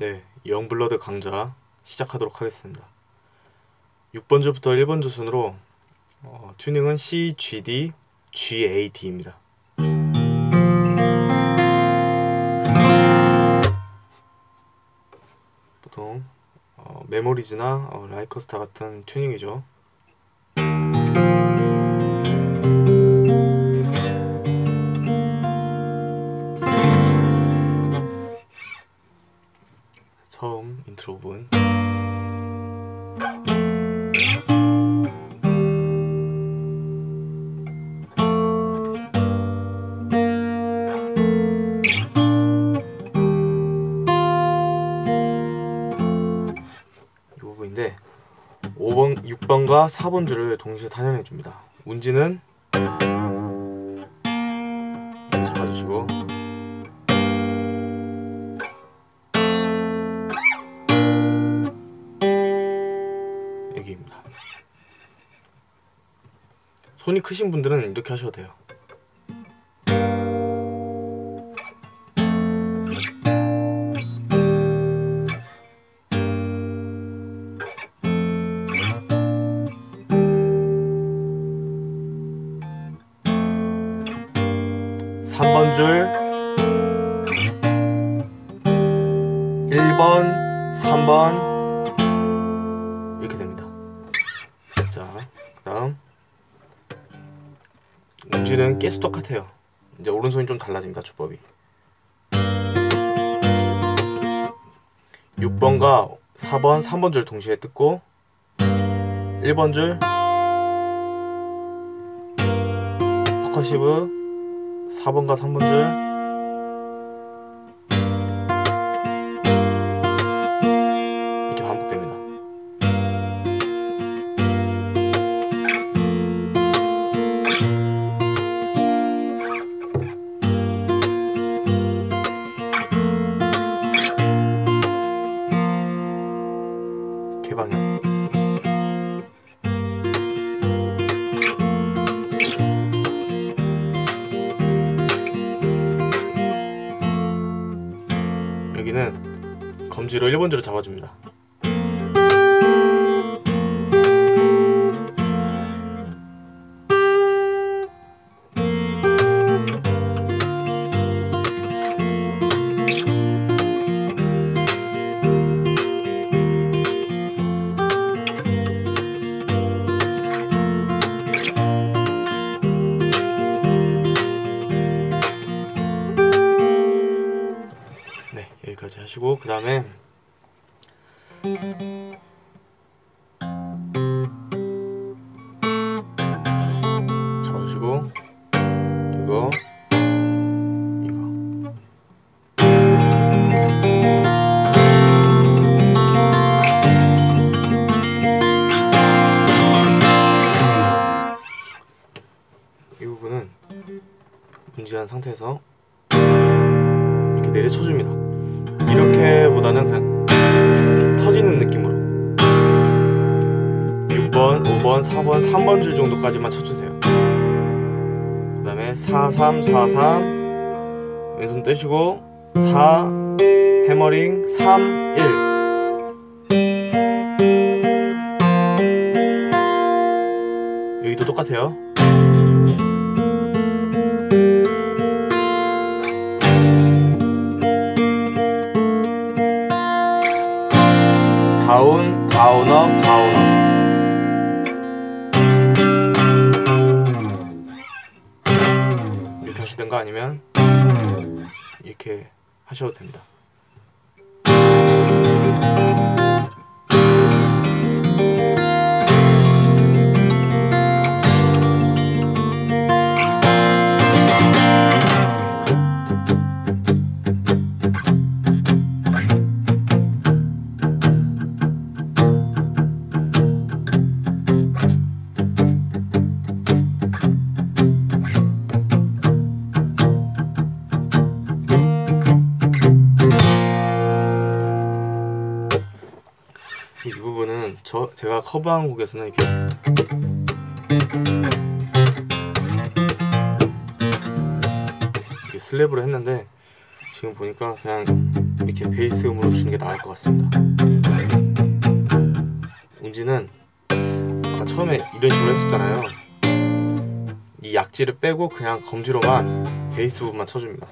네, 영블러드 강좌 시작하도록 하겠습니다. 6번 줄부터 1번 줄 순으로 어, 튜닝은 C, G, D, G, A, D입니다. 보통 어, 메모리즈나 어, 라이커스타 같은 튜닝이죠. 이 부분인데 5번, 6번과 4번 줄을 동시에 단연해 줍니다. 운지는 잡아주시고 여기입니다. 손이 크신 분들은 이렇게 하셔도 돼요. 3번 이렇게 됩니다. 자, 그다음 음질은 계속 똑같아요. 이제 오른손이 좀 달라집니다. 주법이. 6번과 4번, 3번 줄 동시에 뜯고 1번 줄 퍼커시브 4번과 3번 줄 개방형. 여기는 검지로 1번지로 잡아줍니다. 잡아 3번 줄 정도까지만 쳐주세요. 그 다음에 4, 3, 4, 3 왼손 떼시고 4 해머링 3, 1 여기도 똑같아요. 하셔도 됩니다. 제가 커버한 곡에서는 이렇게 이렇게 슬랩으로 했는데 지금 보니까 그냥 이렇게 베이스 음으로 주는 게 나을 것 같습니다. 웅지는 아까 처음에 이런 식으로 했었잖아요. 이 약지를 빼고 그냥 검지로만 베이스 부분만 쳐줍니다.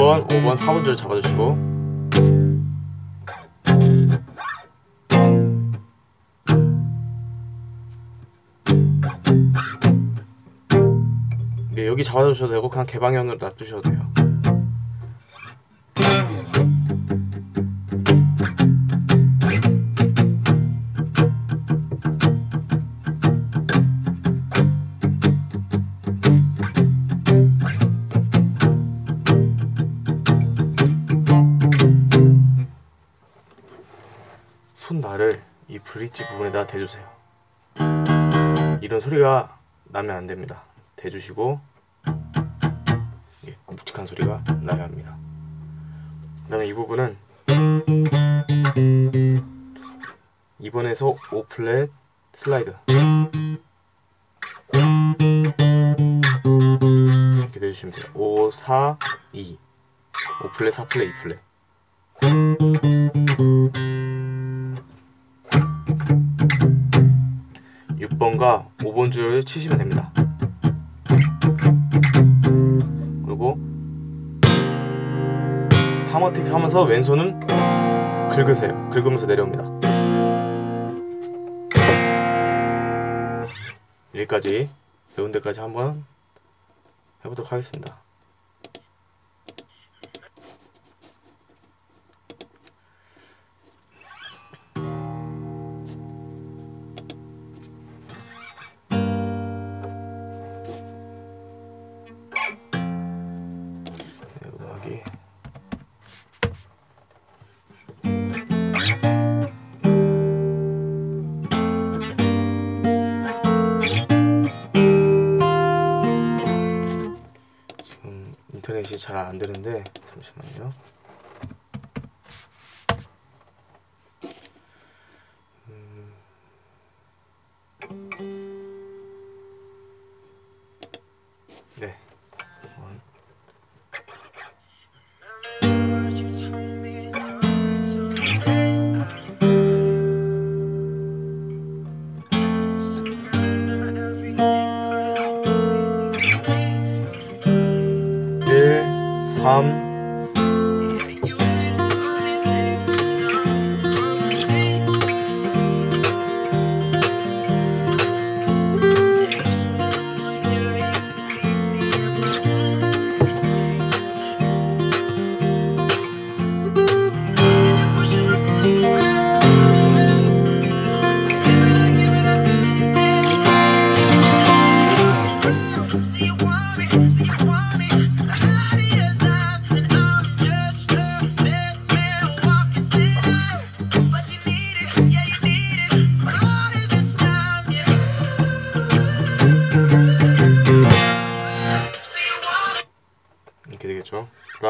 6번, 5번, 4번 줄 잡아주시고 네, 여기 잡아주셔도 되고 그냥 개방현으로 놔두셔도 돼요. 브릿지 부분에다 대주세요. 이런 소리가 나면 안 됩니다. 대주시고 예, 묵직한 소리가 나야 합니다. 그 다음에 이 부분은 2번에서 5 플랫 슬라이드 이렇게 내주시면 돼요. 5, 4, 2 5 플랫, 4 플랫, 2 플랫 (6번과) (5번) 줄 치시면 됩니다. 그리고 타머틱 하면서 왼손은 긁으세요. 긁으면서 내려옵니다. 여기까지 배운 데까지 한번 해보도록 하겠습니다 잘 안 되는데 잠시만요.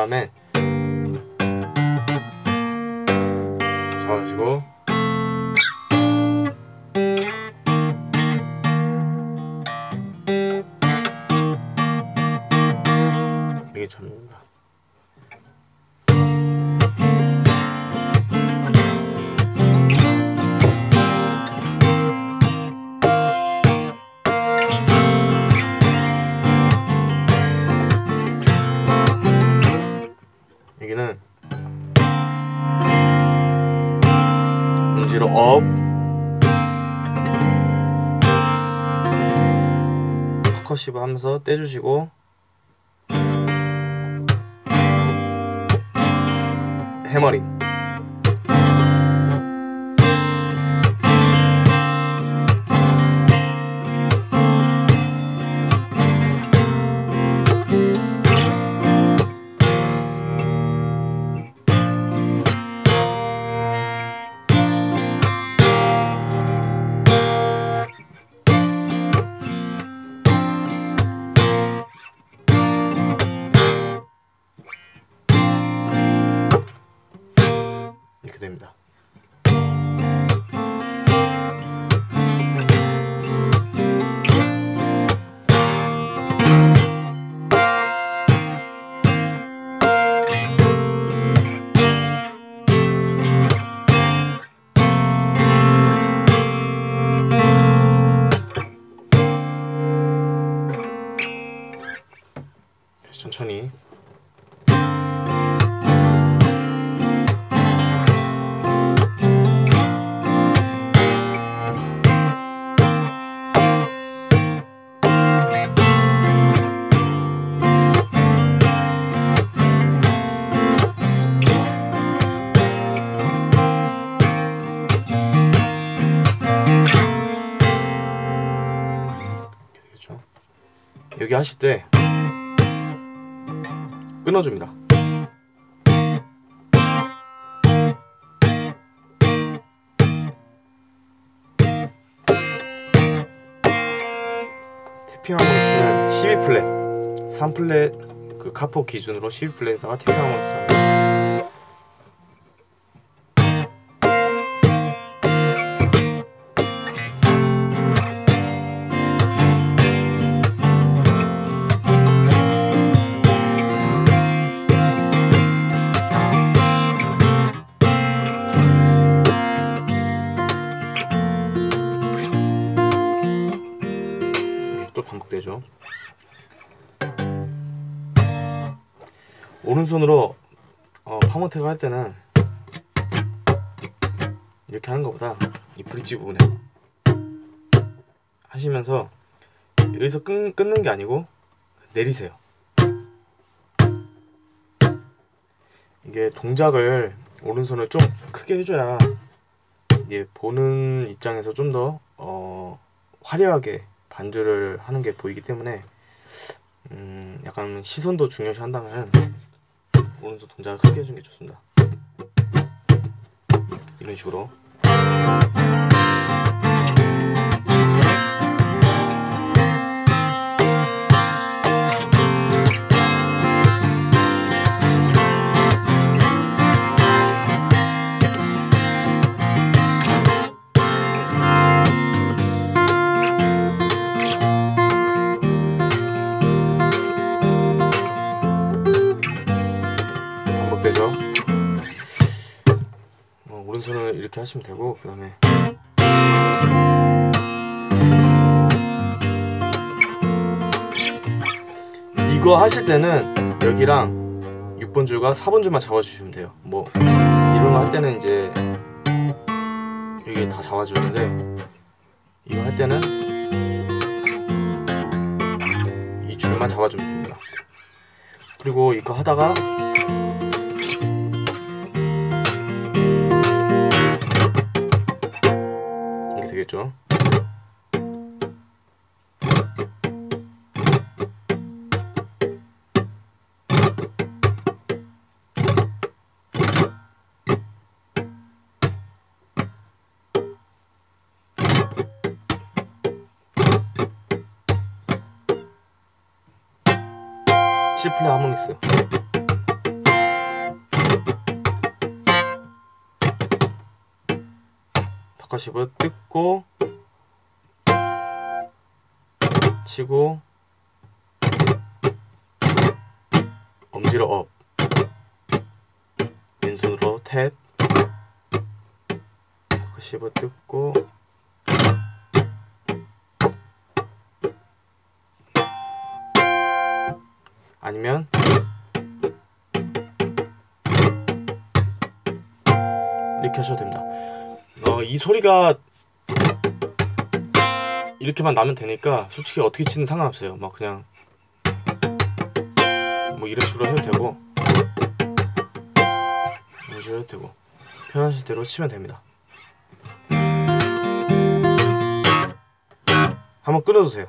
되겠 업. 퍼커시브 하면서 떼주시고. 해머링 여기 하실 때 끊어줍니다. 태핑 하모니스는 12플랫, 3플랫 그 카포 기준으로 12플랫에다가 태핑 하모니스 또 반복되죠. 오른손으로 어, 파모텍을 할 때는 이렇게 하는 것보다 이 브릿지 부분에 하시면서 여기서 끊, 끊는 게 아니고 내리세요. 이게 동작을 오른손을 좀 크게 해줘야 보는 입장에서 좀더 어, 화려하게 반주를 하는 게 보이기 때문에 음, 약간 시선도 중요시 한다면 오른손 동작을 크게 해주는 게 좋습니다. 이런 식으로 하시면 되고 그 다음에 이거 하실 때는 여기랑 6번 줄과 4번 줄만 잡아주시면 돼요. 뭐 이런 거 할 때는 이제 여기 다 잡아주는데 이거 할 때는 이 줄만 잡아주면 됩니다. 그리고 이거 하다가 되겠죠. 시플레 하모닉스 바카시브 뜯고 치고 엄지로 업 왼손으로 탭 바카시브 뜯고 아니면 이렇게 하셔도 됩니다. 어, 이 소리가 이렇게만 나면 되니까 솔직히 어떻게 치든 상관없어요. 막 그냥 뭐 이런 식으로 해도 되고 이런 식으로 해도 되고 편하실 대로 치면 됩니다. 한번 끊어주세요.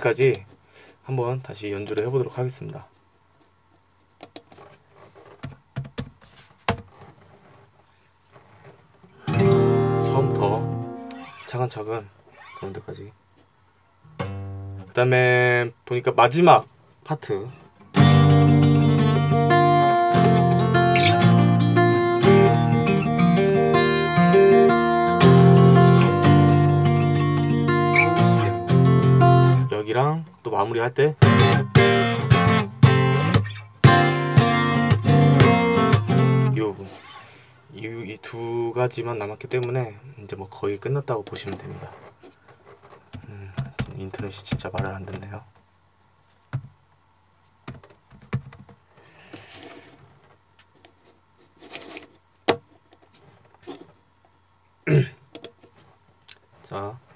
데까지 한번 다시 연주를 해보도록 하겠습니다. 처음부터 차근차근 그런 데까지 그 다음에 보니까 마지막 파트 또 마무리할 때이두 가지만 남았기 때문에 이제 뭐 거의 끝났다고 보시면 됩니다. 음, 인터넷이 진짜 말을 안 듣네요. 자.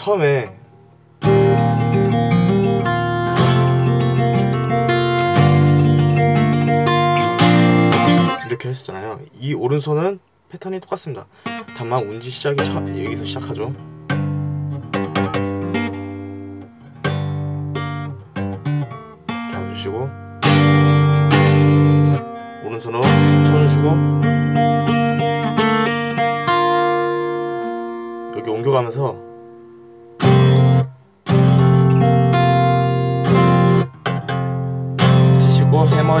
처음에 이렇게 했었잖아요. 이 오른손은 패턴이 똑같습니다. 다만 운지 시작이 처, 여기서 시작하죠. 잡아주시고 오른손으로 쳐주시고 이렇게 옮겨가면서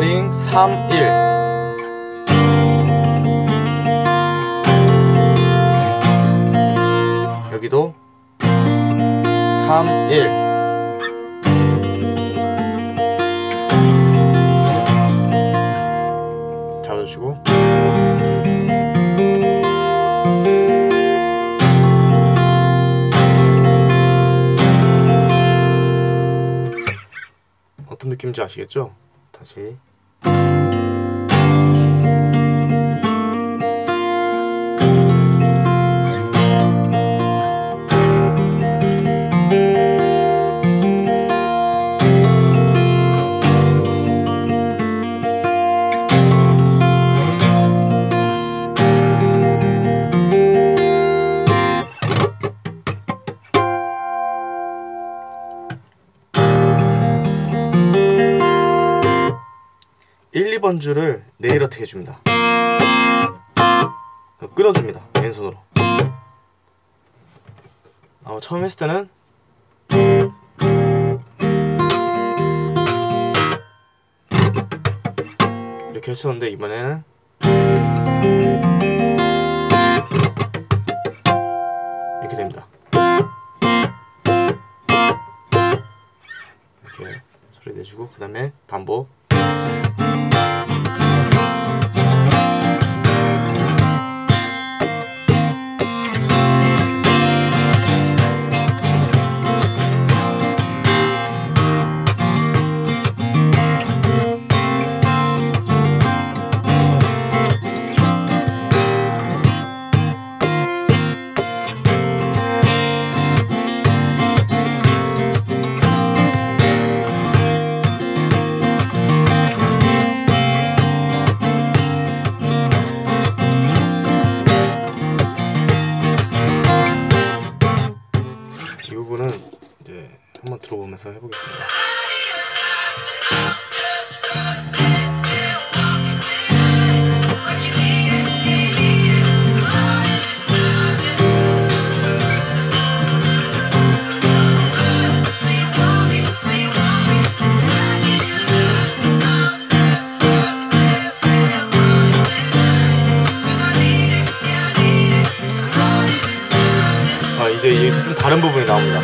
치시고 해머링 3, 1 여기도 3, 1 잡아주시고. 어떤 느낌인지 아시겠죠? 다시 Música 2번 줄을 네일 어택 해줍니다. 끊어줍니다. 왼손으로. 어, 처음 했을 때는 이렇게 했었는데 이번에는 이렇게 됩니다. 이렇게 소리 내주고 그 다음에 반복 나옵니다.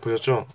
보셨죠?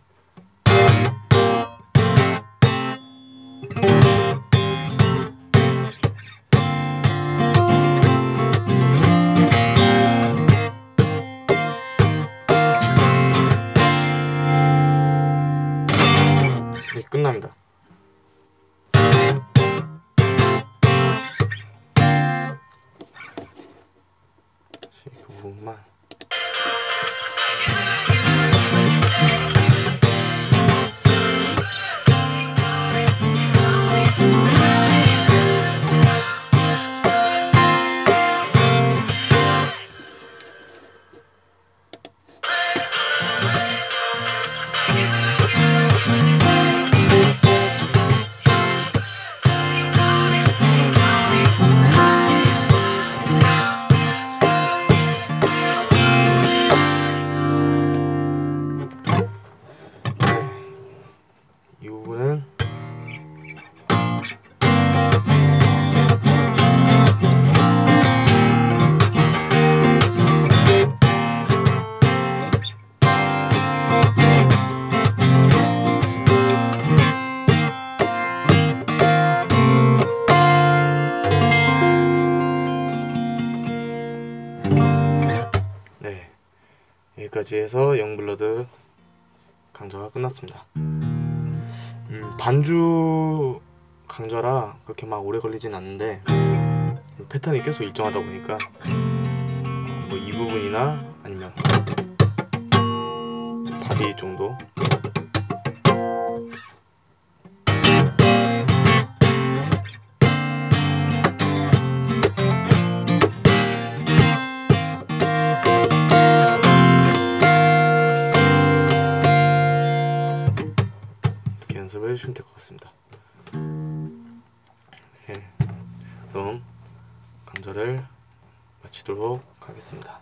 여기까지 해서 Youngblood 강좌가 끝났습니다. 음, 반주 강좌라 그렇게 막 오래 걸리진 않는데 패턴이 계속 일정하다 보니까 뭐 이 부분이나 아니면 바디 정도 해주시면 될 것 같습니다. 네, 그럼 강좌를 마치도록 하겠습니다.